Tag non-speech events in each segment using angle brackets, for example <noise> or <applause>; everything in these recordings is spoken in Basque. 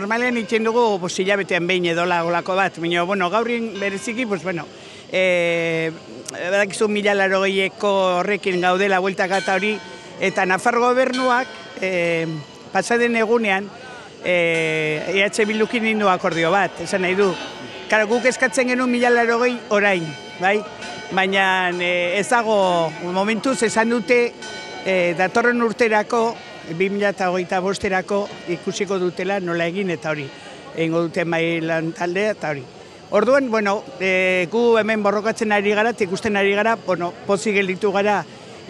normalen itzen dugu, pues, hilabetean behin edola olako bat, baina, bueno, gaurrin bereziki, pues, bueno, e, badakizu mila laro horrekin gaudela bueltak eta hori, eta Nafar gobernuak, e, pasaden egunean, e, EH Bildukin indu akordio bat, esan nahi du. Karo, guk eskatzen genuen mila laro orain, bai? Baina e, ez dago momentuz esan dute e, datorren urterako, 2008 bosterako ikusiko dutela nola egin eta hori. Egingo dute mailan talde eta hori. Orduan, bueno, e, gu hemen borrokatzen ari gara, ikusten ari gara, bueno, pozik gelditu gara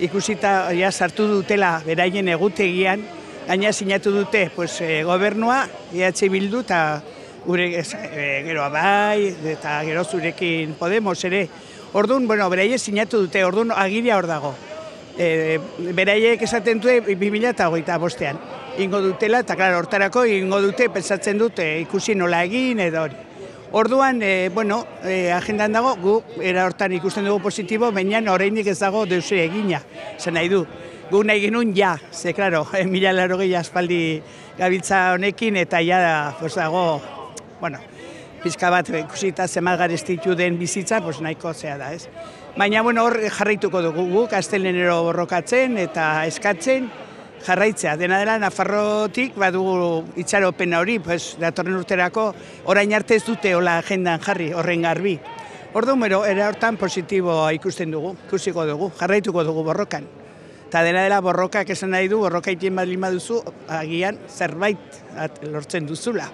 ikusita ja sartu dutela beraien egutegian, gaina sinatu dute pues, e, gobernua, EH Bildu eta gure e, gero bai, eta gero zurekin Podemos ere. Orduan, bueno, beraiek sinatu dute, orduan agiria hor dago. E, beraiek esaten dute 2000 eta hogeita bostean. Ingo dutela, eta klar, hortarako ingo dute, pensatzen dute ikusi nola egin edo hori. Orduan, e, bueno, e, agendan dago, gu era hortan ikusten dugu positibo, baina oraindik ez dago deusu egina, zen nahi du. Gu nahi genuen ja, ze, klaro, <laughs> mila laro aspaldi gabiltza honekin, eta ja pues, dago, bueno, pizka bat ikusita zemal garestitu den bizitza, pues, nahiko zea da, ez? Baina, bueno, hor jarraituko dugu, gu, kastelenero borrokatzen eta eskatzen, jarraitzea. Dena dela, Nafarrotik badugu itxaropen hori, pues, datorren urterako, orain arte ez dute hola agendan jarri, horren garbi. Ordu mero, era hortan positiboa ikusten dugu, ikusiko dugu, jarraituko dugu borrokan. Eta dena dela borrokak esan nahi du, borroka itien badlima duzu, agian zerbait lortzen duzula.